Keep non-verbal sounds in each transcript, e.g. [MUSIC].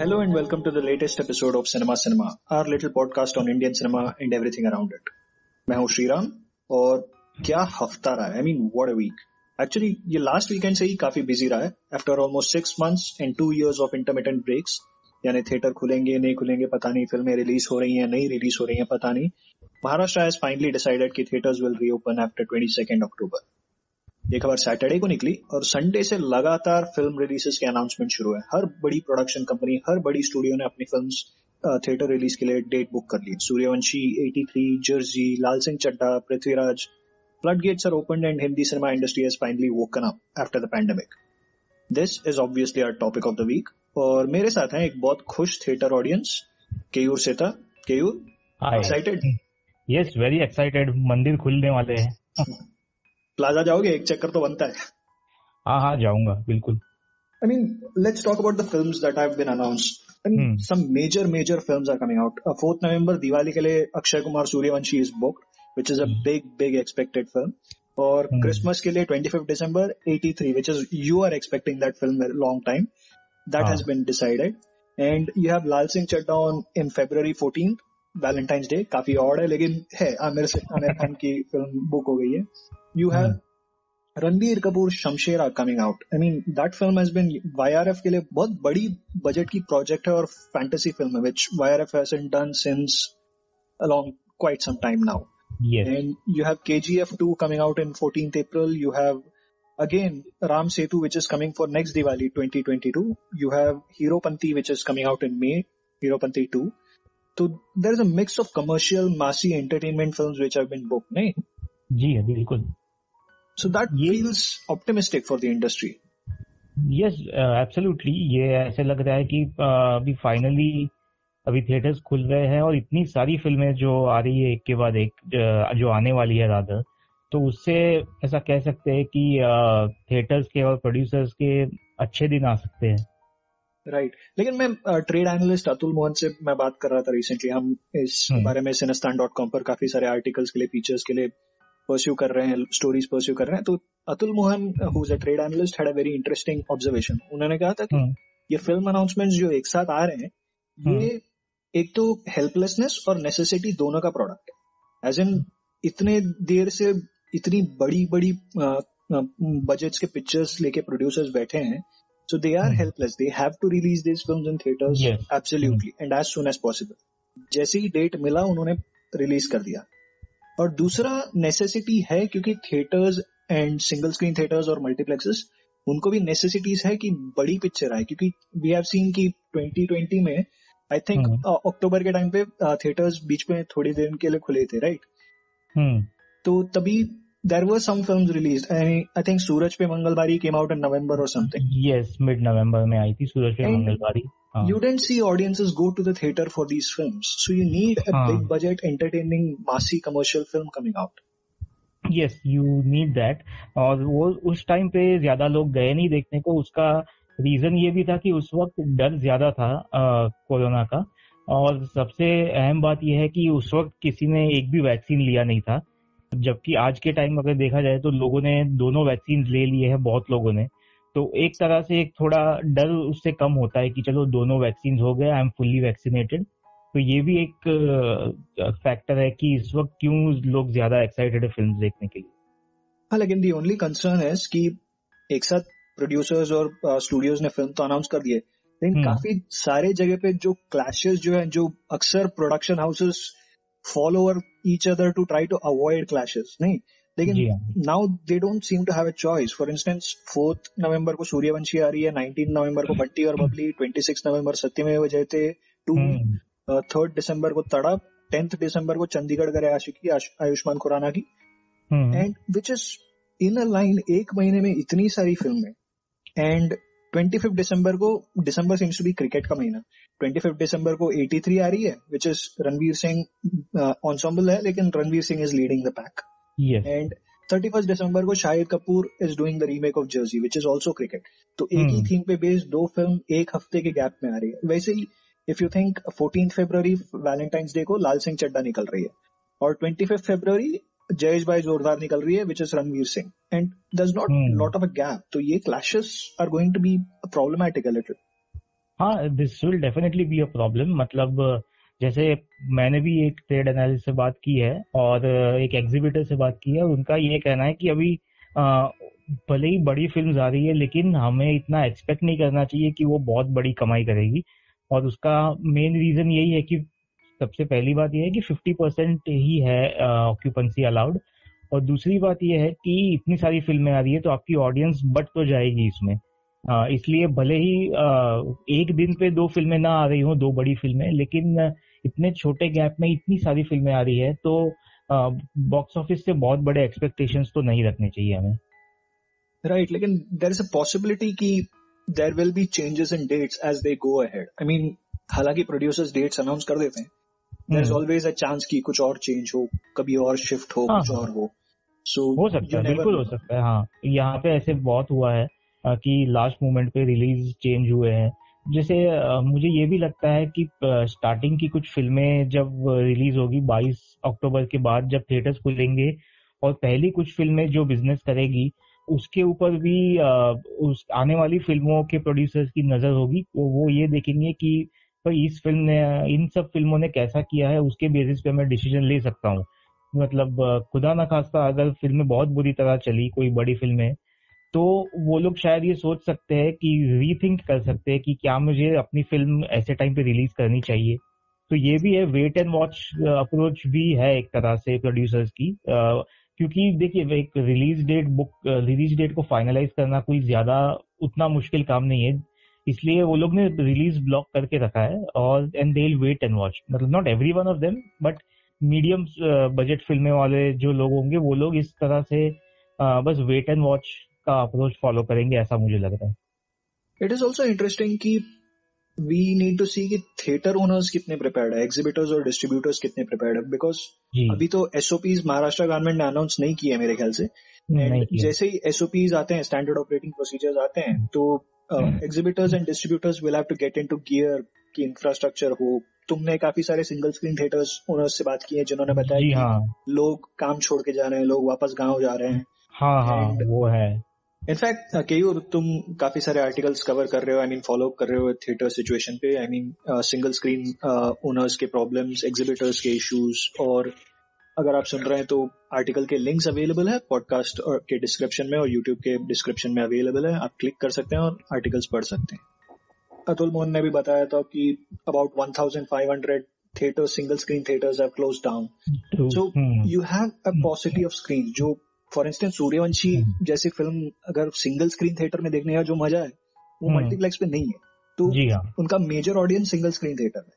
Hello and welcome to the latest episode of Cinema Cinema, our little podcast on Indian cinema and everything around it. मैं हूँ श्रीराम और क्या हफ़्ता रहा है? I mean what a week actually ये last weekend से ही काफ़ी बिज़ी रहा है. After almost six months and two years of intermediate breaks यानी थिएटर खुलेंगे नहीं खुलेंगे पता नहीं फ़िल्में रिलीज़ हो रही हैं नहीं रिलीज़ हो रही हैं पता नहीं. महाराष्ट्र हैज़ फाइनली डिसाइडेड कि theatres will reopen after twenty second October ये खबर सैटरडे को निकली और संडे से लगातार फ़िल्म रिलीजेस के अनाउंसमेंट शुरू है। हर बड़ी प्रोडक्शन कंपनी हर बड़ी स्टूडियो ने अपनी फ़िल्म थिएटर रिलीज़ के लिए डेट बुक कर ली। Sooryavanshi 83, Jersey Lal Singh Chaddha Prithviraj floodgates are opened and Hindi cinema industry has finally woken up after the pandemic. This is obviously our topic of the week और मेरे साथ हैं एक बहुत खुश theatre audience Keyur Seta Keyur excited yes very excited मंदिर खुलने वाले हैं। [LAUGHS] प्लाजा जाओगे एक चक्कर तो बनता है हाँ हाँ जाऊँगा बिल्कुल I mean, let's talk about the films that have been announced. I mean, Hmm. some major, major films are coming out. Uh, 4th November, Diwali के लिए Akshay Kumar Sooryavanshi is booked, which is a big, big expected film. और Hmm. Christmas के लिए 25th December, 83, which is you are expecting that film a long time. That हाँ. has been decided. And you have Laal Singh Chaddha on in February 14th, Valentine's day काफ़ी odd है लेकिन है आमिर आमिर खान की film book हो गई है। You have हाँ। Ranbir Kapoor Shamshera coming out I mean that film has been YRF के लिए बहुत बड़ी बजट की प्रोजेक्ट है और फैंटेसी फ़िल्म है which YRF has done since along quite some time now and you have KGF 2 coming out in 14th April you have again Ram Setu which is coming for next Diwali 2022 you have Heropanti which is coming out in May Heropanti 2 so there is a mix of commercial massy entertainment films which have been booked? जी हाँ बिल्कुल। That ये- feels optimistic for the industry. Yes absolutely ये ऐसे लग रहा है कि uh, अभी फाइनली अभी थिएटर्स खुल रहे हैं और इतनी सारी फ़िल्में जो आ रही है एक के बाद एक uh, जो आने वाली है रादर तो उससे ऐसा कह सकते हैं कि थिएटर्स के और प्रोड्यूसर्स के अच्छे दिन आ सकते हैं। Right right. लेकिन मैं ट्रेड एनालिस्ट अतुल मोहन से मैं बात कर रहा था रिसेंटली हम इस हम्म। बारे में सिनेस्तान डॉट कॉम पर काफ़ी सारे आर्टिकल्स के लिए फीचर्स के लिए परस्यू कर रहे हैं स्टोरीज परस्यू कर रहे हैं। तो Atul Mohan who is a trade analyst had a very interesting observation उन्होंने कहा था कि हम्म, ये फ़िल्म अनाउंसमेंट्स जो एक साथ आ रहे हैं ये एक तो हेल्पलेसनेस और नेसेसिटी दोनों का प्रोडक्ट है। एज इन इतने देर से इतनी बड़ी बड़ी बजट्स के पिक्चर्स लेके प्रोड्यूसर्स बैठे हैं so they are Hmm. Helpless they have to release this films in theatres Yes. Absolutely and as soon as possible जैसे ही डेट मिला उन्होंने रिलीज़ कर दिया। और दूसरा नेसेसिटी है क्योंकि theatres and single screen theatres और मल्टीप्लेक्सेस उनको भी नेसेसिटीज है कि बड़ी पिक्चर आए। क्योंकि वी हैव सीन कि 2020 में आई थिंक। अक्टूबर के टाइम पे थिएटर्स बीच में थोड़ी देर के लिए खुले थे राइट हम्म तो तभी there were some film release I think Suraj Pe Mangal Bhari came out in नवंबर और समथिंग यस मिड नवंबर में आई थी सूरज पे And मंगलवारी हाँ। You didn't see audiences go to the theater for these films. So you need a हाँ. big budget, entertaining, massy commercial film coming out. Yes you need that और वो उस time पे ज़्यादा लोग गए नहीं देखने को। उसका रीजन ये भी था कि उस वक्त डर ज़्यादा था कोरोना का। और सबसे अहम बात यह है कि उस वक्त किसी ने एक भी वैक्सीन लिया नहीं था। जबकि आज के टाइम अगर देखा जाए तो लोगों ने दोनों वैक्सीन ले लिए हैं बहुत लोगों ने। तो एक तरह से एक थोड़ा डर उससे कम होता है कि चलो दोनों वैक्सीन हो गए आई एम फुल्ली वैक्सीनेटेड तो ये भी एक फैक्टर है कि इस वक्त क्यों लोग ज़्यादा एक्साइटेड है फ़िल्म देखने के लिए। हाँ लेकिन दी ओनली कंसर्न है कि एक साथ प्रोड्यूसर्स और स्टूडियोज ने फ़िल्म तो अनाउंस कर दिए। लेकिन हम्म। काफ़ी सारे जगह पे जो क्लैशेस जो है जो अक्सर production houses over each other to try to avoid clashes नहीं लेकिन now they don't seem to have a choice for instance fourth November को सूर्यवंशी आ रही है नाइनटीन नवंबर को बट्टी और Babli twenty six November Satyameva Jayate two third December को Tadap tenth December को चंडीगढ़ करे आशिकी आश- आयुष्मान खुराना की and which is in a line एक महीने में इतनी सारी फ़िल्में एंड ट्वेंटी फिफ्थ दिसंबर को December seems to be cricket का महीना। ट्वेंटी फिफ्थ दिसंबर को एटी थ्री आ रही है which is Ranveer Singh ensemble है लेकिन Ranveer Singh is leading the pack and thirty first December को Shahid Kapoor is doing the remake of Jersey which is also cricket तो एक ही। थीम पे बेस्ड दो फ़िल्म एक हफ़्ते के गैप में आ रही है। वैसे ही if you think fourteen February Valentine's day को लाल सिंह चड्डा निकल रही है। और ट्वेंटी फिफ्थ फेब्रवरी जयेश भाई जोरदार निकल रही है which is Ranveer Singh and this not. Lot of a gap तो ये clashes are going to be problematic little हाँ this will definitely be a problem मतलब जैसे मैंने भी एक ट्रेड एनालिस्ट से बात की है और एक एग्जीबिटर से बात की है और उनका ये कहना है कि अभी भले ही बड़ी फ़िल्म आ रही है लेकिन हमें इतना एक्सपेक्ट नहीं करना चाहिए कि वो बहुत बड़ी कमाई करेगी। और उसका मेन रीजन यही है कि सबसे पहली बात यह है कि 50 परसेंट ही है ऑक्यूपेंसी अलाउड और दूसरी बात यह है कि इतनी सारी फ़िल्में आ रही है तो आपकी ऑडियंस बट तो जाएगी इसमें। इसलिए भले ही एक दिन पे दो फ़िल्में ना आ रही हो दो बड़ी फ़िल्में लेकिन इतने छोटे गैप में इतनी सारी फ़िल्में आ रही है तो बॉक्स ऑफ़िस से बहुत बड़े एक्सपेक्टेशंस तो नहीं रखने चाहिए हमें। राइट right, लेकिन देर इज़ अ पॉसिबिलिटी कि there will be changes in dates as they go ahead I mean हालाँकि प्रोड्यूसर्स डेट्स अनाउंस कर देते हैं there is always a chance कि कुछ और चेंज हो कभी और शिफ्ट हो हाँ, कुछ और हो। सो so, हो सकता है बिल्कुल हो सकता है हाँ। यहाँ पे ऐसे बहुत हुआ है कि लास्ट मोमेंट पे रिलीज़ चेंज हुए हैं। जैसे मुझे ये भी लगता है कि स्टार्टिंग की कुछ फ़िल्में जब रिलीज़ होगी 22 अक्टूबर के बाद जब थिएटर्स खुलेंगे और पहली कुछ फ़िल्में जो बिज़नेस करेगी उसके ऊपर भी उस आने वाली फ़िल्मों के प्रोड्यूसर्स की नज़र होगी तो वो ये देखेंगे कि भाई इस फ़िल्म ने, इन सब फ़िल्मों ने कैसा किया है, उसके बेसिस पे मैं डिसीज़न ले सकता हूँ। मतलब खुदा ना खास्ता अगर फ़िल्में बहुत बुरी तरह चली, कोई बड़ी फ़िल्में तो वो लोग शायद ये सोच सकते हैं कि रीथिंक कर सकते हैं कि क्या मुझे अपनी फ़िल्म ऐसे टाइम पे रिलीज़ करनी चाहिए। तो ये भी है वेट एंड वॉच अप्रोच भी है एक तरह से प्रोड्यूसर्स की। क्योंकि देखिए, एक release date book release date को फाइनलाइज करना कोई ज़्यादा उतना मुश्किल काम नहीं है। इसलिए वो लोग ने रिलीज़ ब्लॉक करके रखा है और and they wait and watch मतलब not every one of them but medium budget फ़िल्में वाले जो लोग होंगे वो लोग इस तरह से uh, बस वेट एंड वॉच का अप्रोच फॉलो करेंगे ऐसा मुझे लग रहा है। इट इज़ ऑल्सो इंटरेस्टिंग कि वी नीड टू सी कि थिएटर ओनर्स कितने प्रिपेयर्ड है एग्जीबिटर्स और डिस्ट्रीब्यूटर्स कितने प्रिपेयर्ड है बिकॉज़ अभी तो एसओपीज महाराष्ट्र गवर्नमेंट ने अनाउंस नहीं किए मेरे ख्याल से। जैसे ही एसओपीज आते हैं स्टैंडर्ड ऑपरेटिंग प्रोसीजर्स आते हैं तो exhibitors and distributors will have to get into gear की इंफ्रास्ट्रक्चर हो। तुमने काफ़ी सारे सिंगल स्क्रीन थिएटर्स ओनर्स से बात की है जिन्होंने बताया कि हाँ. लोग काम छोड़ के जा रहे हैं लोग वापस गाँव जा रहे हैं। हाँ हाँ वो है। इनफैक्ट केयू तुम काफ़ी सारे आर्टिकल्स कवर कर रहे हो आई मीन फॉलो कर रहे हो थिएटर सिचुएशन पे। I mean single screen owners के प्रॉब्लम्स एग्जिबिटर्स के इश्यूज़ और अगर आप सुन रहे हैं तो आर्टिकल के लिंक्स अवेलेबल है पॉडकास्ट के डिस्क्रिप्शन में और यूट्यूब के डिस्क्रिप्शन में अवेलेबल है। आप क्लिक कर सकते हैं और आर्टिकल्स पढ़ सकते हैं। अतुल मोहन ने भी बताया था कि about 1500 theatre single screen theatres have close down so you have a possibility of screen जो फॉर इंस्टेंस सूर्यवंशी। जैसी फ़िल्म अगर सिंगल स्क्रीन थिएटर में देखने का जो मज़ा है वो मल्टीप्लेक्स हम्म। पे नहीं है। तो हाँ. उनका major audience single screen theatre में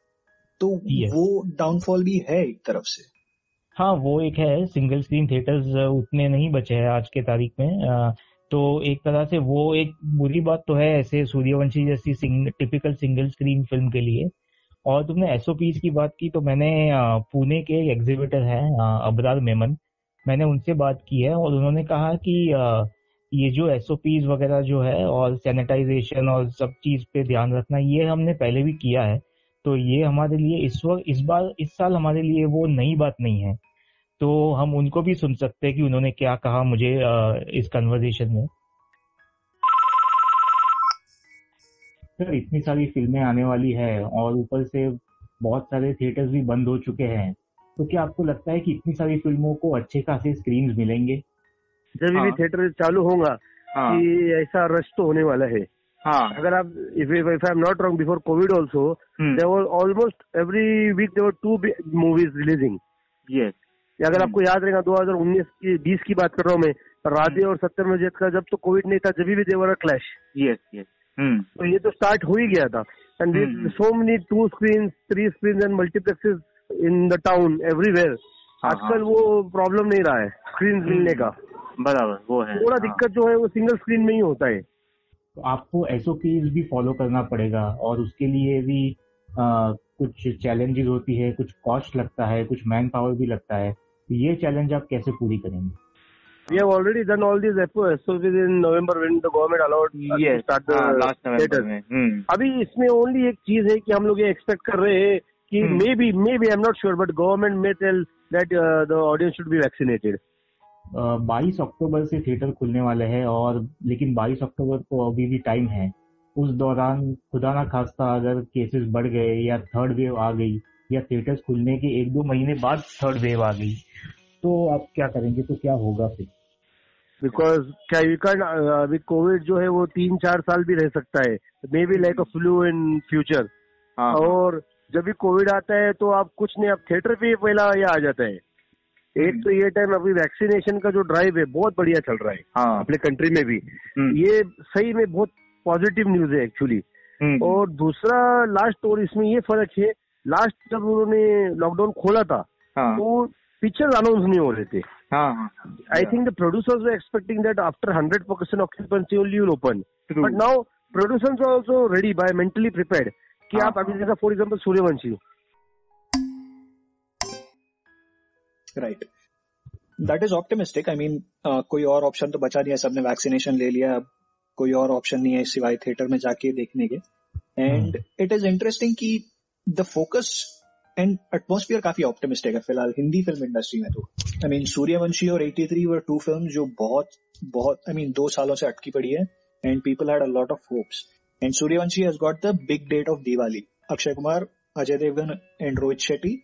तो वो डाउनफॉल भी है एक तरफ़ से। हाँ वो एक है सिंगल स्क्रीन थिएटर्स उतने नहीं बचे हैं आज के तारीख में। तो एक तरह से वो एक बुरी बात तो है ऐसे सूर्यवंशी जैसी सिंग, टिपिकल सिंगल स्क्रीन फ़िल्म के लिए। और तुमने एसओपीज की बात की तो मैंने पुणे के एक एग्जीबिटर है अबरार मेमन। मैंने उनसे बात की है और उन्होंने कहा कि ये जो एस वगैरह जो है और सैनिटाइजेशन और सब चीज़ पे ध्यान रखना ये हमने पहले भी किया है। तो ये हमारे लिए इस वक्त इस बार इस साल हमारे लिए वो नई बात नहीं है। तो हम उनको भी सुन सकते हैं कि उन्होंने क्या कहा मुझे इस कन्वर्जेशन में। सर इतनी सारी फ़िल्में आने वाली है और ऊपर से बहुत सारे थिएटर्स भी बंद हो चुके हैं। तो क्या आपको लगता है कि इतनी सारी फ़िल्मों को अच्छे खासे स्क्रीन मिलेंगे? जब हाँ. भी थिएटर चालू होगा हाँ. कि ऐसा रश तो होने वाला है। हाँ. अगर आप if if I am not wrong before COVID also there almost every week there were two movies releasing yes अगर hmm. आपको याद रहेगा 2019 की 20 की बात कर रहा हूँ मैं राधे hmm. और सत्तर में का जब तो कोविड नहीं था जब भी देवर क्लैश यस यस तो ये तो स्टार्ट हो ही गया था। And so many two screen three screen and multiplexes in the town everywhere आजकल वो प्रॉब्लम नहीं रहा है स्क्रीन हम्म। मिलने का। बराबर वो है। थोड़ा हाँ। दिक्कत जो है वो सिंगल स्क्रीन में ही होता है। तो आपको एसओपीज भी फॉलो करना पड़ेगा और उसके लिए भी आ, कुछ चैलेंजेस होती है कुछ कॉस्ट लगता है कुछ मैन पावर भी लगता है। तो ये चैलेंज आप कैसे पूरी करेंगे? We have already done all these SOPs in November when the government allowed yes, to start the हाँ, last November में. Hmm. अभी इसमें ओनली एक चीज़ है कि हम लोग ये एक्सपेक्ट कर रहे हैं कि maybe maybe I am not sure but government may tell that the audience should be vaccinated बाईस अक्टूबर से थिएटर खुलने वाले हैं और लेकिन 22 अक्टूबर को अभी भी टाइम है। उस दौरान खुदा ना खास्ता अगर केसेस बढ़ गए या थर्ड वेव आ गई या थिएटर्स खुलने के एक दो महीने बाद थर्ड वेव आ गई तो आप क्या करेंगे? तो क्या होगा फिर? बिकॉज़ क्या यू कैन अभी कोविड जो है वो तीन चार साल भी रह सकता है। Maybe like a flu in future और जब भी कोविड आता है तो आप कुछ नहीं आप थिएटर पे पहला ये आ जाता है। एक तो ये टाइम अभी वैक्सीनेशन का जो ड्राइव है बहुत बढ़िया चल रहा है। हाँ. अपने कंट्री में भी। हम्म। ये सही में बहुत पॉजिटिव न्यूज़ है एक्चुअली हम्म। और दूसरा लास्ट और इसमें ये फ़र्क है लास्ट जब उन्होंने लॉकडाउन खोला था हाँ. तो पिक्चर अनाउंस नहीं हो रहे थे। I think the producers expecting that after hundred percent occupancy only will open but now producers are also ready by mentally prepared कि हाँ, आप अभी जैसा for example Sooryavanshi right that is optimistic I mean कोई और option तो बचा नहीं है सबने वैक्सीनेशन ले लिया अब कोई और ऑप्शन नहीं है सिवाय थिएटर में जाके देखने के। एंड इट इज़ इंटरेस्टिंग कि द फोकस एंड एटमोस्फियर काफ़ी ऑप्टिमिस्टिक है फ़िलहाल हिंदी फ़िल्म इंडस्ट्री में तो। आई मीन सूर्यवंशी और 83 वर टू फ़िल्म जो बहुत बहुत आई मीन दो सालों से अटकी पड़ी है and people had a lot of hopes and Sooryavanshi has got the big date of Diwali Akshay Kumar Ajay Devgn and Rohit Shetty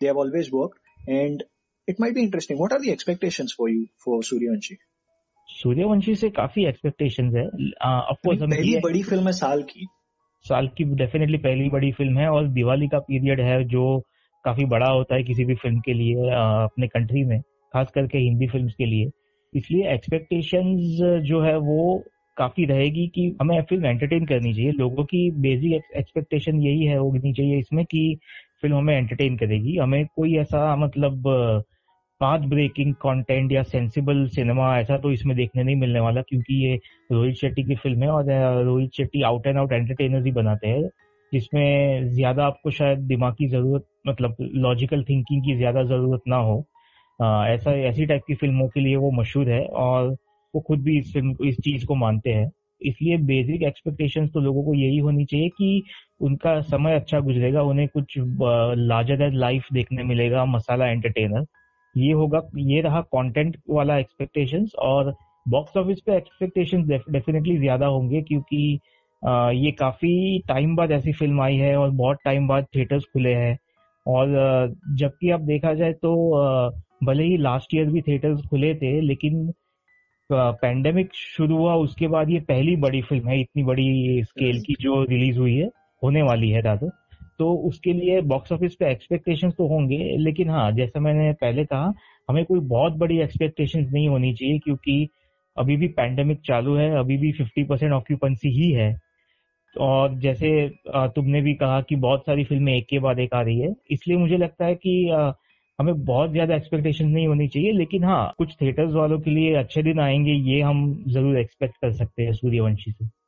they have always work and it might be interesting. What are the expectations for you for Suryavanshi? Sooryavanshi से काफ़ी expectation है। Of course पहली बड़ी film है साल की। साल की डेफिनेटली पहली बड़ी फ़िल्म है और दिवाली का पीरियड है जो काफ़ी बड़ा होता है किसी भी फ़िल्म के लिए अपने कंट्री में खास करके हिंदी फ़िल्म के लिए। इसलिए एक्सपेक्टेशंस जो है वो काफ़ी रहेगी कि हमें फ़िल्म एंटरटेन करनी चाहिए। लोगों की बेसिक एक्सपेक्टेशन यही है होनी चाहिए इसमें कि फ़िल्म हमें एंटरटेन करेगी। हमें कोई ऐसा मतलब पाथ ब्रेकिंग कंटेंट या सेंसिबल सिनेमा ऐसा तो इसमें देखने नहीं मिलने वाला क्योंकि ये रोहित शेट्टी की फ़िल्म है और Rohit Shetty out and out entertainer ही बनाते हैं जिसमें ज़्यादा आपको शायद दिमाग की ज़रूरत मतलब लॉजिकल थिंकिंग की ज़्यादा ज़रूरत ना हो। आ, ऐसा ऐसी टाइप की फ़िल्मों के लिए वो मशहूर है और वो खुद भी इस फ़िल्म इस चीज़ को मानते हैं। इसलिए बेसिक एक्सपेक्टेशंस तो लोगों को यही होनी चाहिए कि उनका समय अच्छा गुजरेगा उन्हें कुछ लार्जर एज लाइफ देखने मिलेगा मसाला एंटरटेनर ये होगा ये रहा कंटेंट वाला एक्सपेक्टेशंस और बॉक्स ऑफ़िस पे एक्सपेक्टेशंस डेफिनेटली ज़्यादा होंगे क्योंकि आ, ये काफ़ी टाइम बाद ऐसी फ़िल्म आई है और बहुत टाइम बाद थिएटर्स खुले हैं। और जबकि आप देखा जाए तो भले ही लास्ट ईयर भी थिएटर्स खुले थे लेकिन पैंडेमिक शुरू हुआ उसके बाद ये पहली बड़ी फ़िल्म है इतनी बड़ी स्केल की जो रिलीज़ हुई है होने वाली है दादा तो उसके लिए बॉक्स ऑफ़िस पे एक्सपेक्टेशन तो होंगे, लेकिन हाँ जैसा मैंने पहले कहा, हमें कोई बहुत बड़ी एक्सपेक्टेशन नहीं होनी चाहिए क्योंकि अभी भी पैंडेमिक चालू है, अभी भी फिफ्टी परसेंट ऑक्यूपेंसी ही है। और जैसे तुमने भी कहा कि बहुत सारी फ़िल्में एक के बाद एक आ रही है, इसलिए मुझे लगता है कि हमें बहुत ज़्यादा एक्सपेक्टेशन नहीं होनी चाहिए, लेकिन हाँ कुछ थिएटर्स वालों के लिए अच्छे दिन आएँगे, ये हम ज़रूर एक्सपेक्ट कर सकते हैं सूर्यवंशी से।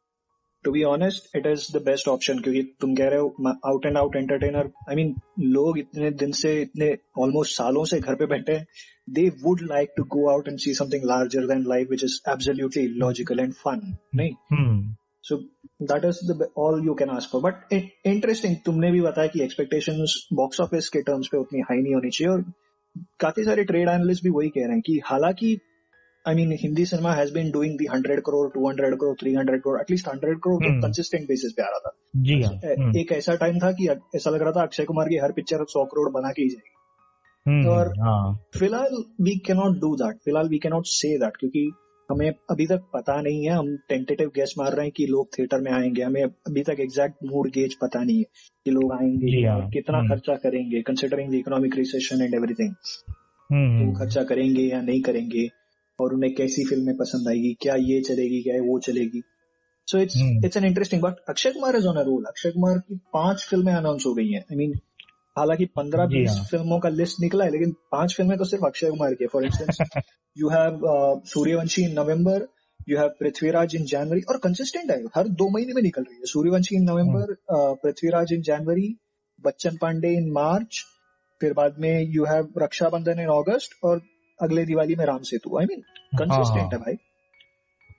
To be honest it is the best option क्योंकि तुम कह रहे हो out and out entertainer I mean लोग इतने दिन से इतने ऑलमोस्ट सालों से घर पे बैठे हैं they would like to go out and see something larger than life which is absolutely logical and fun नहीं so that is the all you can ask for but interesting तुमने भी बताया कि एक्सपेक्टेशन बॉक्स ऑफ़िस के terms पे उतनी high नहीं होनी चाहिए और काफ़ी सारे ट्रेड एनालिस्ट भी वही कह रहे हैं कि हालाँकि I mean, Hindi cinema has been doing the 100 crore, 200 crore, 300 crore, at least 100 crore तो कंसिस्टेंट बेसिस पे आ रहा था। जी हाँ। हम्म। एक ऐसा टाइम था कि ऐसा लग रहा था अक्षय कुमार की हर पिक्चर 100 करोड़ बना के ही जाएगी। हम्म, और हाँ। फ़िलहाल वी कैनॉट डू दैट फ़िलहाल वी कैनॉट से दैट क्योंकि हमें अभी तक पता नहीं है। हम टेंटेटिव गैस मार रहे हैं कि लोग थिएटर में आएँगे। हमें अभी तक एग्जैक्ट मूड गेज पता नहीं है कि लोग आएँगे हाँ, कितना हम्म। खर्चा करेंगे considering the economic recession and everything खर्चा करेंगे या नहीं करेंगे। और उन्हें कैसी फ़िल्में पसंद आएगी क्या ये चलेगी क्या वो चलेगी। So it's it's an interesting but Akshay Kumar is on a roll Akshay Kumar की पाँच फ़िल्में अनाउंस हो गई हैं। आई मीन हालाँकि पंद्रह बीस हाँ. फ़िल्मों का लिस्ट निकला है लेकिन पाँच फ़िल्में तो सिर्फ़ अक्षय कुमार की for instance you have Sooryavanshi in November you have Prithviraj in January और कंसिस्टेंट है हर दो महीने में निकल रही है। Suryavanshi in November Prithviraj in January Bachchan Pandey in March फिर बाद में you have Raksha Bandhan in August और अगले दिवाली में Ram Setu I mean consistent है भाई।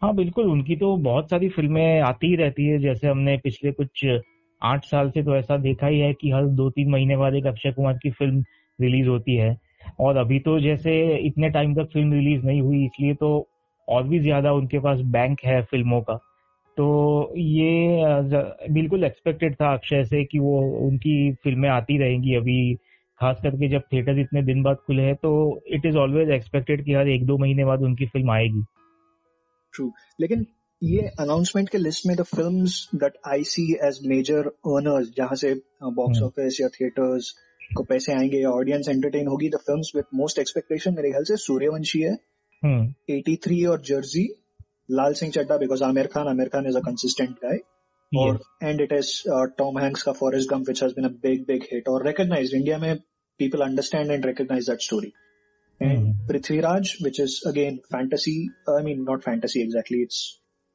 हाँ बिल्कुल उनकी तो बहुत सारी फ़िल्में आती ही रहती है जैसे हमने पिछले कुछ आठ साल से तो ऐसा देखा ही है कि हर दो तीन महीने बाद एक अक्षय कुमार की फ़िल्म रिलीज़ होती है। और अभी तो जैसे इतने टाइम तक फ़िल्म रिलीज़ नहीं हुई इसलिए तो और भी ज़्यादा उनके पास बैंक है फ़िल्मों का। तो ये बिल्कुल एक्सपेक्टेड था अक्षय से कि वो उनकी फ़िल्में आती रहेंगी अभी खास करके जब थिएटर इतने दिन बाद खुले हैं तो इट इज़ ऑलवेज एक्सपेक्टेड कि हर एक दो महीने बाद उनकी फ़िल्म आएगी। ट्रू लेकिन ये अनाउंसमेंट के लिस्ट में the films that I see as major earners जहाँ से बॉक्स uh, ऑफ़िस या थिएटर्स को पैसे आएँगे या ऑडियंस एंटरटेन होगी the films with most expectation मेरे ख्याल से सूर्यवंशी है एटी थ्री और Jersey Laal Singh Chaddha because Aamir Khan Aamir Khan is a consistent guy और and it is Tom Hanks का Forrest Gump which has been a big big hit और recognise India में people understand and recognise that story and Prithviraj which is again fantasy I mean not fantasy exactly it's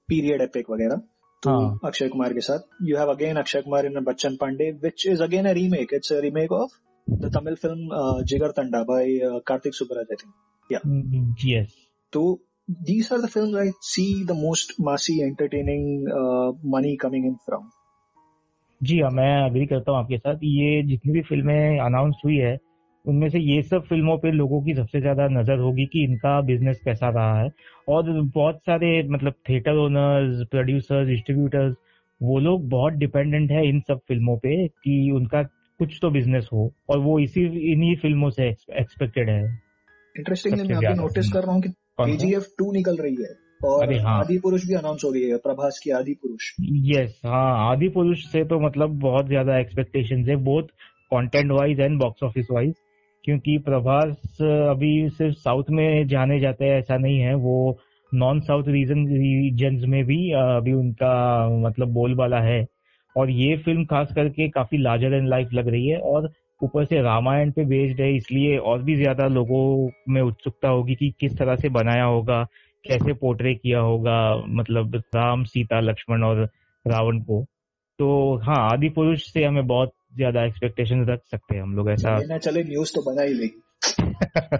period epic वगैरह. तो अक्षय कुमार के साथ. You have again Akshay Kumar in Bachchan Pandey which is again a remake it's a remake of the Tamil film Jigarthanda by Karthik Subbaraj I think yeah yes तो these are the films I see the most massy, entertaining uh, money coming in from. जी हाँ मैं agree करता हूँ आपके साथ। ये जितनी भी फ़िल्में अनाउंस हुई है उनमें से ये सब फ़िल्मों पे लोगों की सबसे ज़्यादा नज़र होगी कि इनका बिज़नेस कैसा रहा है। और बहुत सारे मतलब थिएटर ओनर्स प्रोड्यूसर्स डिस्ट्रीब्यूटर्स वो लोग बहुत डिपेंडेंट है इन सब फ़िल्मों पे कि उनका कुछ तो बिज़नेस हो। और वो इसी इन्हीं फ़िल्मों से एक्सपेक्टेड है। इंटरेस्टिंग मैं अभी नोटिस कर रहा हूँ कि केजीएफ टू निकल रही है और हाँ। आदि पुरुष भी अनाउंस हो गई है प्रभास की आदि पुरुष। यस हाँ आदि पुरुष से तो मतलब बहुत ज़्यादा एक्सपेक्टेशन है both content wise and box office wise क्योंकि प्रभास अभी सिर्फ़ साउथ में जाने जाते हैं ऐसा नहीं है। वो नॉन साउथ रीजन रीजन में भी अभी उनका मतलब बोलबाला है। और ये फ़िल्म खास करके काफ़ी लार्जर एंड लाइफ लग रही है और ऊपर से रामायण पे बेस्ड है इसलिए और भी ज़्यादा लोगों में उत्सुकता होगी कि किस तरह से बनाया होगा कैसे पोर्ट्रे किया होगा मतलब राम सीता लक्ष्मण और रावण को। तो हाँ आदि पुरुष से हमें बहुत ज़्यादा एक्सपेक्टेशन रख सकते हैं हम लोग ऐसा। चले न्यूज़ तो बना ही लेगी। [LAUGHS]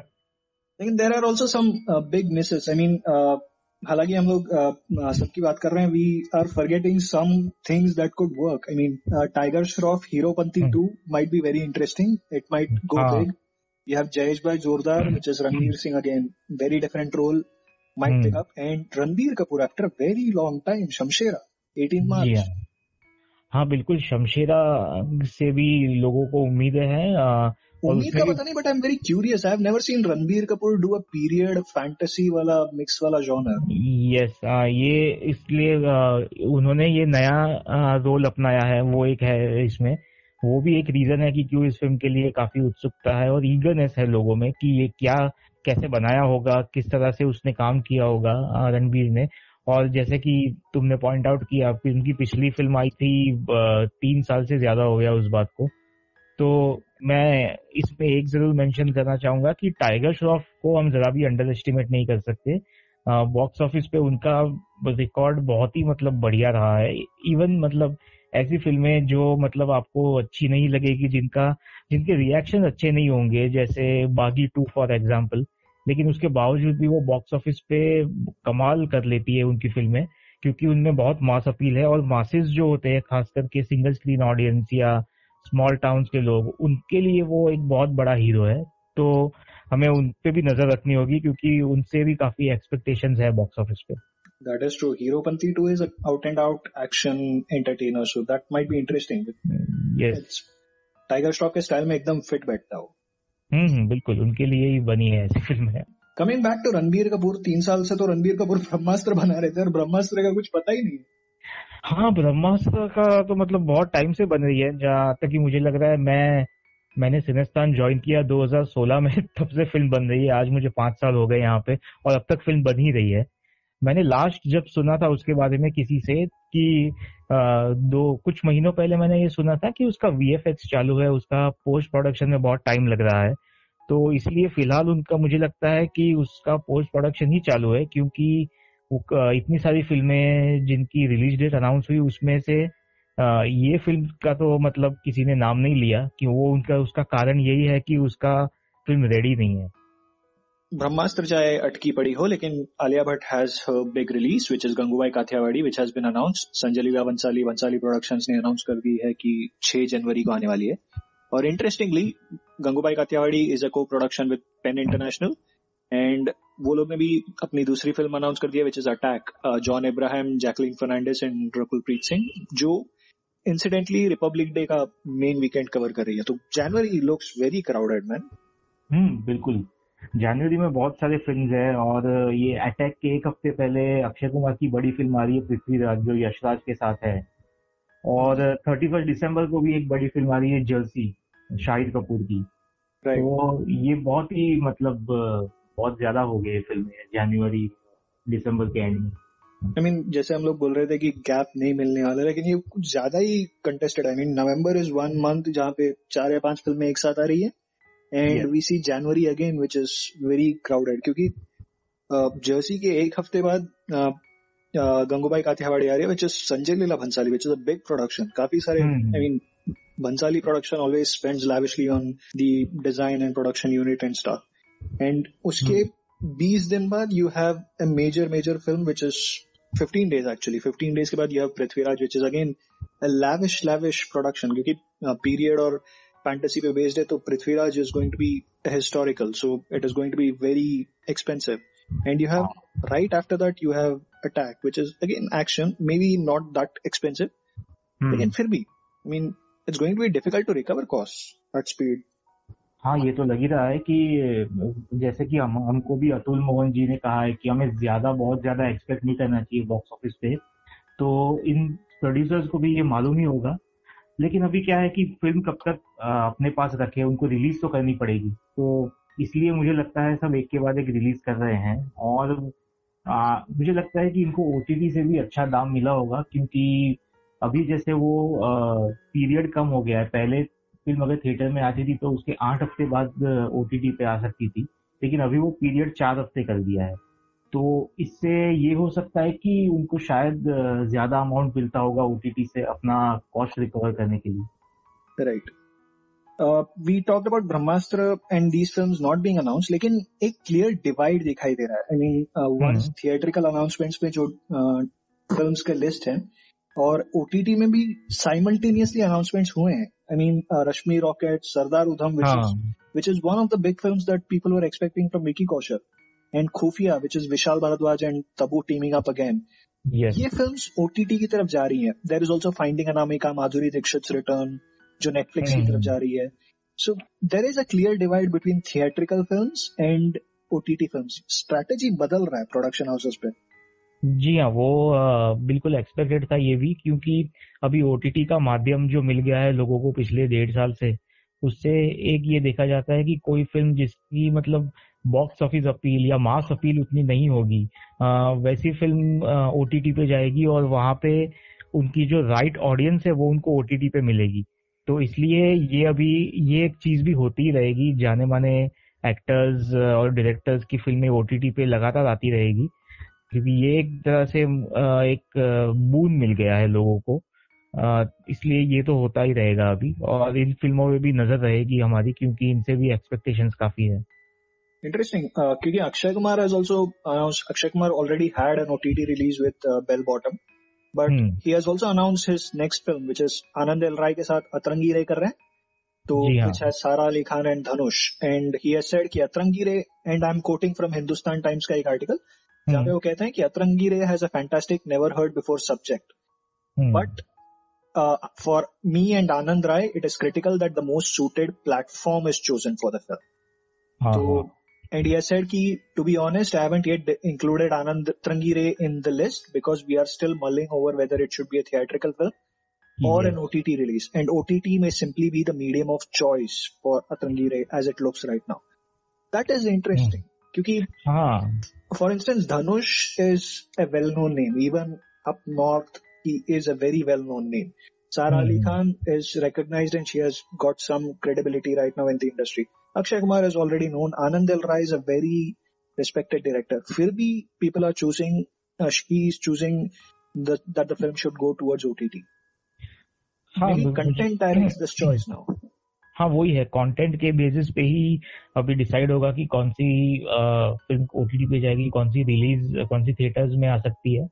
लेकिन there are also some big misses I mean हालाँकि हम लोग सबकी बात कर रहे हैं we are forgetting some things that could work I mean Tiger Shroff Heropanti two might be very interesting it might go big you have Jayesh bhai Jordaar which is Ranveer Singh again very different role might pick up and Ranbir Kapoor after very long time Shamshera eighteen March हाँ बिल्कुल शमशेरा से भी लोगों को उम्मीद है। उम्मीद का पता नहीं but I am very curious I have never seen Ranbir Kapoor do a period fantasy वाला मिक्स वाला जॉनर यस ये इसलिए उन्होंने ये नया रोल अपनाया है वो एक है इसमें। वो भी एक रीजन है कि क्यों इस फ़िल्म के लिए काफ़ी उत्सुकता है और ईगरनेस है लोगों में कि ये क्या कैसे बनाया होगा किस तरह से उसने काम किया होगा रणबीर ने। और जैसे कि तुमने पॉइंट आउट किया उनकी पिछली फ़िल्म आई थी तीन साल से ज़्यादा हो गया उस बात को। तो मैं इसमें एक ज़रूर मेंशन करना चाहूँगा कि टाइगर श्रॉफ को हम जरा भी अंडर एस्टिमेट नहीं कर सकते। बॉक्स ऑफ़िस पे उनका रिकॉर्ड बहुत ही मतलब बढ़िया रहा है। इवन मतलब ऐसी फ़िल्में जो मतलब आपको अच्छी नहीं लगेगी, जिनका, जिनके रिएक्शन अच्छे नहीं होंगे, जैसे बागी टू फॉर एग्ज़ाम्पल लेकिन उसके बावजूद भी वो बॉक्स ऑफ़िस पे कमाल कर लेती है उनकी फ़िल्में क्योंकि उनमें बहुत मास अपील है और मासेस जो होते हैं खास करके सिंगल स्क्रीन ऑडियंस या स्मॉल टाउन के लोग उनके लिए वो एक बहुत बड़ा हीरो है तो हमें उन पे भी नज़र रखनी होगी क्योंकि उनसे भी काफ़ी एक्सपेक्टेशन है बॉक्स ऑफ़िस पे That is true. Heropanthy 2 is an out and out action entertainer, so that might be interesting. Yes. It's, Tiger Shroff के स्टाइल में एकदम फिट बैठता हो हम्म बिल्कुल उनके लिए ही बनी है ऐसी फ़िल्म है coming back to Ranbir Kapoor तीन साल से तो रणबीर कपूर ब्रह्मास्त्र बना रहे थे और ब्रह्मास्त्र का कुछ पता ही नहीं हाँ ब्रह्मास्त्र का तो मतलब बहुत टाइम से बन रही है जहाँ तक कि मुझे लग रहा है मैं मैंने सिनेस्तान ज्वाइन किया 2016 में [LAUGHS] तब से फ़िल्म बन रही है। आज मुझे पाँच साल हो गए यहाँ पे और अब तक फ़िल्म बन ही रही है। मैंने लास्ट जब सुना था उसके बारे में किसी से कि आ, दो कुछ महीनों पहले मैंने ये सुना था कि उसका वीएफएक्स चालू है उसका पोस्ट प्रोडक्शन में बहुत टाइम लग रहा है। तो इसलिए फ़िलहाल उनका मुझे लगता है कि उसका पोस्ट प्रोडक्शन ही चालू है क्योंकि इतनी सारी फ़िल्में जिनकी रिलीज़ डेट अनाउंस हुई, उसमें से ये फ़िल्म का तो मतलब किसी ने नाम नहीं लिया कि वो उनका, उसका कारण यही है कि उसका फ़िल्म रेडी नहीं है। ब्रह्मास्त्र चाहे अटकी पड़ी हो, लेकिन Alia Bhatt has big release which is Gangubai Kathiawadi which has been announce Sanjay Leela Bhansali Bhansali productions ने अनाउंस कर दी है कि 6 जनवरी को आने वाली है। और interestingly Gangubai Kathiawadi is a co production with Pen international and वो लोग ने भी अपनी दूसरी फ़िल्म अनाउंस कर दिया which is attack John Abraham Jacqueline Fernandez and Rakulpreet Singh जो इंसिडेंटली रिपब्लिक डे का मेन वीकेंड कवर कर रही है। तो January looks very crowded man hmm बिल्कुल। जनवरी में बहुत सारे फ़िल्म है और ये अटैक के एक हफ़्ते पहले अक्षय कुमार की बड़ी फ़िल्म आ रही है पृथ्वीराज जो यशराज के साथ है। और थर्टी फ़र्स्ट दिसंबर को भी एक बड़ी फ़िल्म आ रही है जर्सी शाहिद कपूर की। तो ये बहुत ही मतलब बहुत ज़्यादा हो गए फ़िल्में जनवरी दिसंबर के एंड में। आई मीन जैसे हम लोग बोल रहे थे कि गैप नहीं मिलने वाला लेकिन ये कुछ ज़्यादा ही contested I mean November is one month जहाँ पे चार या पाँच फ़िल्में एक साथ आ रही है। And we see January again which is very crowded क्योंकि जर्सी के एक हफ़्ते बाद गंगूबाई कातियावाड़ी आ रही है which is Sanjay Leela Bhansali which is a big production काफ़ी सारे I mean Bhansali production always spends lavishly on the design and production unit and staff and उसके बीस दिन बाद you have a major major film which is 15 days actually 15 days के बाद you have Prithviraj which is again lavish lavish production क्योंकि period uh, और fantasy पे based है तो Prithviraj is going to be historical so it is going to be very expensive and you have right after that you have attack which is again action may be not that expensive लेकिन फिर भी I mean it's going to be difficult to recover cost at speed हाँ ये तो लग ही रहा है कि जैसे कि हम हमको भी अतुल मोहन जी ने कहा है कि हमें ज़्यादा बहुत ज़्यादा एक्सपेक्ट नहीं करना चाहिए बॉक्स ऑफ़िस पे। तो इन प्रोड्यूसर्स को भी ये मालूम ही होगा। लेकिन अभी क्या है कि फ़िल्म कब तक अपने पास रखे उनको रिलीज़ तो करनी पड़ेगी। तो इसलिए मुझे लगता है सब एक के बाद एक रिलीज़ कर रहे हैं। और आ, मुझे लगता है कि इनको ओटीटी से भी अच्छा दाम मिला होगा क्योंकि अभी जैसे वो पीरियड कम हो गया है। पहले फ़िल्म अगर थिएटर में आती थी तो उसके आठ हफ़्ते बाद ओटीटी पे आ सकती थी। लेकिन अभी वो पीरियड चार हफ़्ते कर दिया है। तो इससे ये हो सकता है कि उनको शायद ज़्यादा अमाउंट मिलता होगा ओटीटी से अपना कॉस्ट रिकवर करने के लिए। Right we talk about Brahmastra and these film not being announce लेकिन एक क्लियर डिवाइड दिखाई दे रहा है। आई मीन थिएट्रिकल अनाउंसमेंट्स में जो फ़िल्म uh, का लिस्ट है और ओटीटी में भी साइमल्टेनियसली अनाउंसमेंट्स हुए हैं। I mean Rashmi rocket Sardar Udham which is one of the big film that people were expecting from Vicky Kaushal and Khufiya which is Vishal Bhardwaj and Tabu teaming up again ये film OTT की तरफ जा रही है there is also finding Anamika Madhuri Dixit return जो Netflix की तरफ hmm. जा रही है so there is a clear divide between theatrical film and OTT film strategy बदल रहा है प्रोडक्शन हाउसेस पे जी हाँ वो बिल्कुल एक्सपेक्टेड था ये भी क्योंकि अभी ओटीटी का माध्यम जो मिल गया है लोगों को पिछले डेढ़ साल से, उससे एक ये देखा जाता है कि कोई फ़िल्म जिसकी मतलब बॉक्स ऑफ़िस अपील या मास अपील उतनी नहीं होगी वैसी फ़िल्म ओटीटी पे जाएगी और वहाँ पे उनकी जो राइट ऑडियंस है वो उनको ओटीटी पे मिलेगी। तो इसलिए ये अभी, ये एक चीज़ भी होती ही रहेगी जाने माने एक्टर्स और डायरेक्टर्स की फ़िल्में ओटीटी पे लगातार आती रहेगी। क्योंकि ये एक तरह से एक बून मिल गया है लोगों को। इसलिए ये तो होता ही रहेगा अभी और इन फ़िल्मों में भी नज़र रहेगी हमारी क्योंकि इनसे भी एक्सपेक्टेशंस काफ़ी है। इंटरेस्टिंग क्योंकि Akshay Kumar has also Akshay Kumar already had an OTT release with bell bottom but he has also announce his next film which is Aanand L Rai के साथ अतरंगी रे कर रहे हैं तो which has Sara Ali Khan and Dhanush and he has said कि Atrangi Re and I am quoting from Hindustan times का एक article जहाँ पे वो कहते हैं कि Atrangi Re has a fantastic never heard before subject but for me and Anand Rai it is critical that the most suited platform is chosen for the film तो And he has said ki, to be honest, I haven't yet included Anand Trangire in the list because we are still mulling over whether it should be a theatrical film or an OTT release. And OTT may simply be the medium of choice for Atrangire as it looks right now. That is interesting. क्योंकि for instance, Dhanush is a well-known name. Even up north, he is a very well-known name. Sara mm. Ali hmm. Khan is recognized and she has got some credibility right now in the industry. Akshay Kumar is already known. Anand El Rai is a very respected director. Fir bhi people are choosing, uh, he is choosing the, that the film should go towards OTT. Maybe content directs this choice now. हाँ वही है। Content के basis पे ही अभी decide होगा कि कौन सी फ़िल्म ओटीटी पे जाएगी कौन सी रिलीज़ कौन सी थिएटर्स में आ सकती है।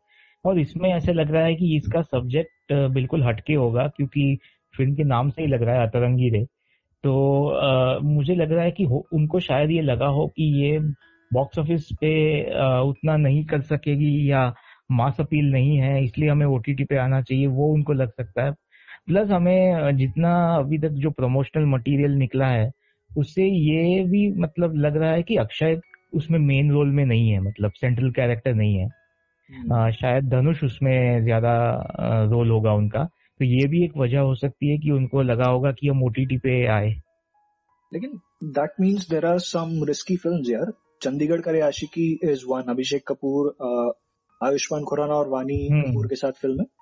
और इसमें ऐसे लग रहा है कि इसका सब्जेक्ट बिल्कुल हटके होगा क्योंकि फ़िल्म के नाम से ही लग रहा है अतरंगी रे। तो आ, मुझे लग रहा है कि उनको शायद ये लगा हो कि ये बॉक्स ऑफ़िस पे आ, उतना नहीं कर सकेगी या मास अपील नहीं है इसलिए हमें ओटीटी पे आना चाहिए वो उनको लग सकता है। प्लस हमें जितना अभी तक जो प्रमोशनल मटेरियल निकला है उससे ये भी मतलब लग रहा है कि अक्षय उसमें मेन रोल में नहीं है मतलब सेंट्रल कैरेक्टर नहीं है। आ, हम्म। शायद धनुष उसमें ज़्यादा रोल होगा उनका। तो ये भी एक वजह हो सकती है कि उनको लगा होगा कि हम ओटीटी पे आए। लेकिन that means there are some risky film यार। चंडीगढ़ करे आशिकी इज़ वन अभिषेक कपूर आयुष्मान खुराना और वानी हम्म। कपूर के साथ फ़िल्म है।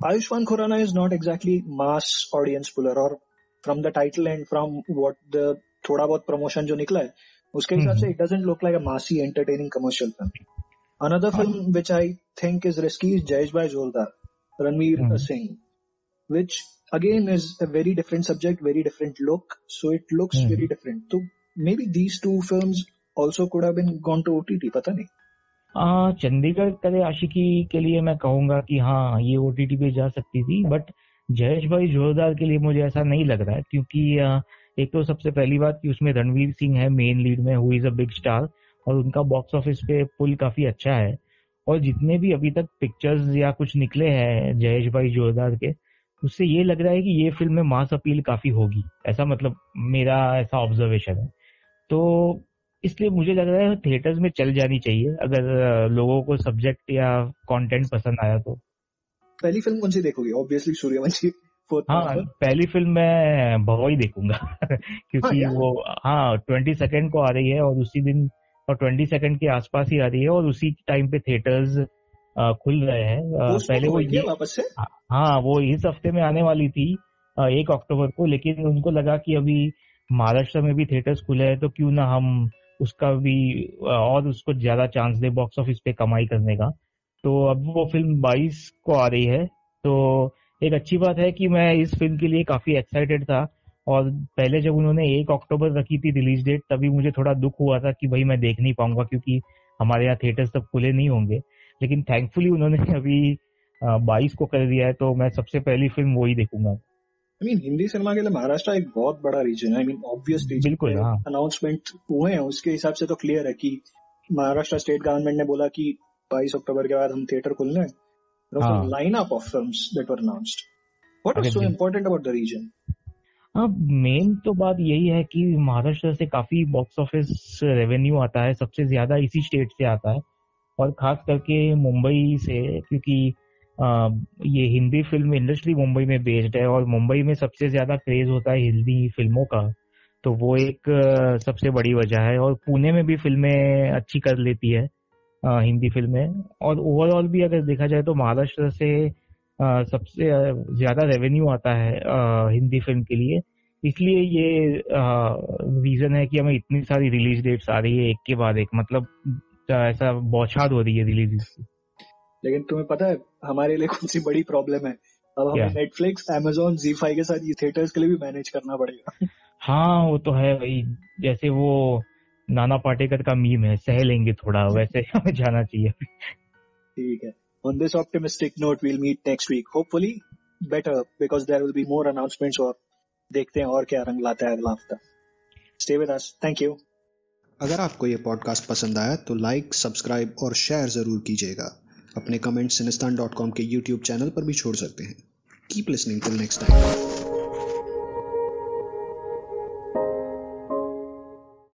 Ayushmann Khurrana is not exactly mass audience puller और from the title and from what the थोड़ा बहुत प्रमोशन जो निकला है उसके हिसाब से it doesn't look like a massy entertaining commercial film another film which I think is risky is Jayesh bhai Jordaar Ranveer Singh which again is a very different subject, very different look. So it looks mm. very different. So maybe these two films also could have been gone to OTT, पता नहीं. चंडीगढ़ करे आशिकी के लिए मैं कहूँगा कि हाँ ये OTT पे जा सकती थी बट जयेश भाई जोरदार के लिए मुझे ऐसा नहीं लग रहा है, क्योंकि एक तो सबसे पहली बात कि उसमें रणवीर सिंह है मेन लीड में who is a big star और उनका बॉक्स ऑफ़िस पे पुल काफ़ी अच्छा है, और जितने भी अभी तक पिक्चर्स या कुछ निकले हैं जयेश भाई जोरदार के, उससे ये लग रहा है कि ये फ़िल्म में मास अपील काफ़ी होगी, ऐसा मतलब मेरा ऐसा ऑब्जर्वेशन है। तो इसलिए मुझे लग रहा है थिएटर्स में चल जानी चाहिए अगर लोगों को सब्जेक्ट या कंटेंट पसंद आया तो। पहली फ़िल्म कौन सी देखोगे? ऑब्वियसली सूर्यवंशी हाँ पहली फ़िल्म मैं भगवाई देखूँगा [LAUGHS] क्योंकि हाँ, वो हाँ ट्वेंटी सेकेंड को आ रही है और उसी दिन और ट्वेंटी सेकेंड के आसपास ही आ रही है और उसी टाइम पे थिएटर्स खुल रहे हैं। पहले वो ये वापस से? हाँ वो इस हफ़्ते में आने वाली थी एक अक्टूबर को लेकिन उनको लगा कि अभी महाराष्ट्र में भी थिएटर्स खुले हैं तो क्यों ना हम उसका भी और उसको ज़्यादा चांस दे बॉक्स ऑफ़िस पे कमाई करने का। तो अब वो फ़िल्म 22 को आ रही है। तो एक अच्छी बात है कि मैं इस फ़िल्म के लिए काफ़ी एक्साइटेड था और पहले जब उन्होंने एक अक्टूबर रखी थी रिलीज़ डेट तभी मुझे थोड़ा दुख हुआ था कि भाई मैं देख नहीं पाऊँगा क्योंकि हमारे यहाँ थिएटर सब खुले नहीं होंगे। लेकिन थैंकफुली उन्होंने [LAUGHS] अभी बाईस को कर दिया है तो मैं सबसे पहली फ़िल्म वही देखूँगा। आई मीन हिंदी सिनेमा के लिए महाराष्ट्र एक बहुत बड़ा रीजन है. आई मीन ऑब्वियस बिल्कुल अनाउंसमेंट। हुए हैं. उसके हिसाब से तो क्लियर है कि महाराष्ट्र स्टेट गवर्नमेंट ने बोला कि 22 अक्टूबर के बाद हम थिएटर खुलने line up of films that were announced what was so important about the reason हाँ मेन तो बात यही है कि महाराष्ट्र से काफ़ी बॉक्स ऑफ़िस रेवेन्यू आता है. सबसे ज़्यादा इसी स्टेट से आता है. और खास करके मुंबई से क्योंकि ये हिंदी फ़िल्म इंडस्ट्री मुंबई में बेस्ड है और मुंबई में सबसे ज़्यादा क्रेज होता है हिंदी फ़िल्मों का। तो वो एक सबसे बड़ी वजह है और पुणे में भी फ़िल्में अच्छी कर लेती है हिंदी फ़िल्में। और ओवरऑल भी अगर देखा जाए तो महाराष्ट्र से सबसे ज़्यादा रेवेन्यू आता है हिंदी फ़िल्म के लिए। इसलिए ये रीजन है कि हमें इतनी सारी रिलीज़ डेट्स आ रही है, एक के बाद एक। मतलब ऐसा बौछार हो रही है रिलीज़ लेकिन तुम्हें पता है हमारे लिए कौन सी बड़ी प्रॉब्लम है? अब हमें नेटफ्लिक्स एमेजोन जी फाइव के साथ ये थिएटर्स के लिए भी मैनेज करना पड़ेगा। [LAUGHS] हाँ वो तो है भाई। जैसे वो नाना पाटेकर का मीम है सह लेंगे थोड़ा वैसे हमें जाना चाहिए। ठीक है। On this optimistic note will meet next week hopefully better because there will be more announcements और देखते हैं और क्या रंग लाता है अगला हफ़्ता। Stay with us thank you अगर आपको ये पॉडकास्ट पसंद आया तो लाइक सब्सक्राइब और शेयर ज़रूर कीजिएगा। अपने कमेंट्स सिनिस्तान डॉट कॉम के यूट्यूब चैनल पर भी छोड़ सकते हैं। Keep listening till next time